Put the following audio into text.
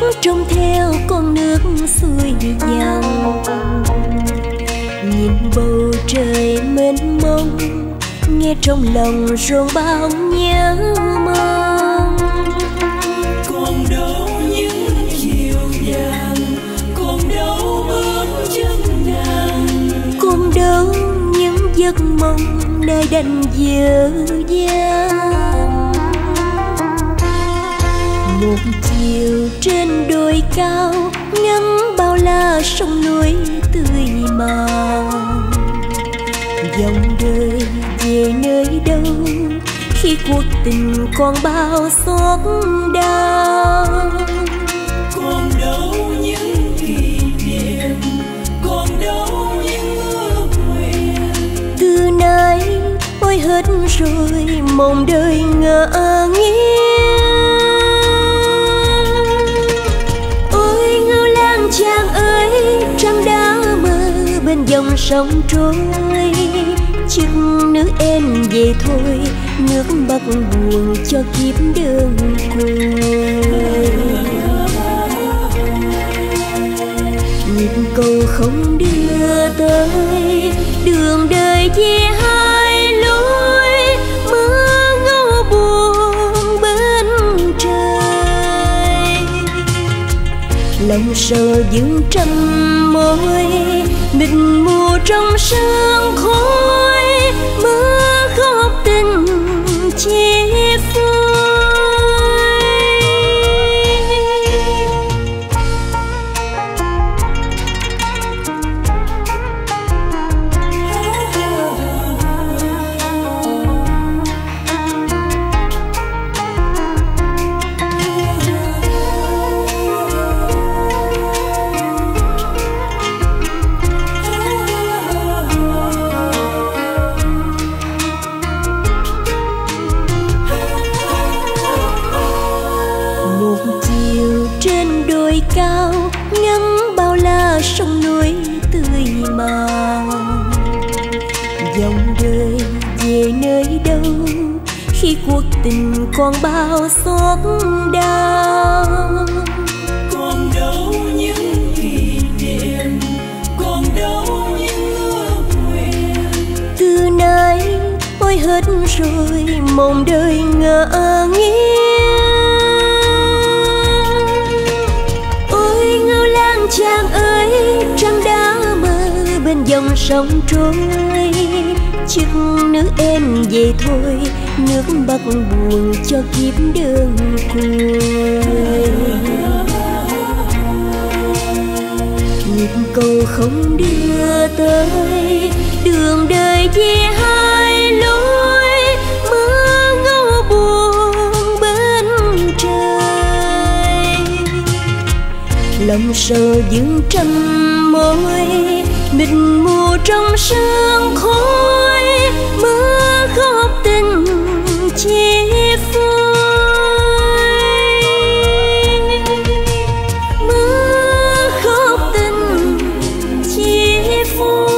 thiếp trông theo con nước xuôi dòng nhìn bầu trời mênh mông, nghe trong lòng rộn bao nhớ mong. Còn đâu những chiều vàng, còn đâu bước chân nàng còn đâu những giấc mộng nơi đành dở dang trên đồi cao, ngắm bao la sông núi tươi màu dòng đời về nơi đâu, khi cuộc tình còn bao xót đau. Còn đâu những kỷ niệm, còn đâu những ước nguyện. Từ nay ôi hết rồi, mong đời ngỡ nghiêng sông trôi chừng nước em về thôi nước bắc buồn cho kiếp đơn côi lòng sầu dưng trăm môi mịt mù trong sương khói mưa khóc cuộc tình còn bao xót đau. Còn đâu những kỷ niệm còn đâu những ước nguyện. Từ nay ôi hết rồi mong đời ngỡ nghiêng ôi ngưu lang chàng ơi trăng đã mơ bên dòng sông trôi chức nước em về thôi, nước bắt buồn cho kiếp đơn côi nhịp cầu không đưa tới, đường đời chia hai lối, mưa ngâu buồn bên trời. Lòng sầu dưỡng trăm môi mịt mù trong sương khói mưa khóc tình chia phôi mưa góp tình chia phôi